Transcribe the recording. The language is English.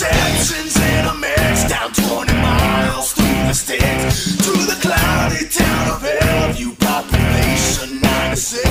Simpsons in a mix, down 20 miles through the sticks, to the cloudy town of Hillview, population 96.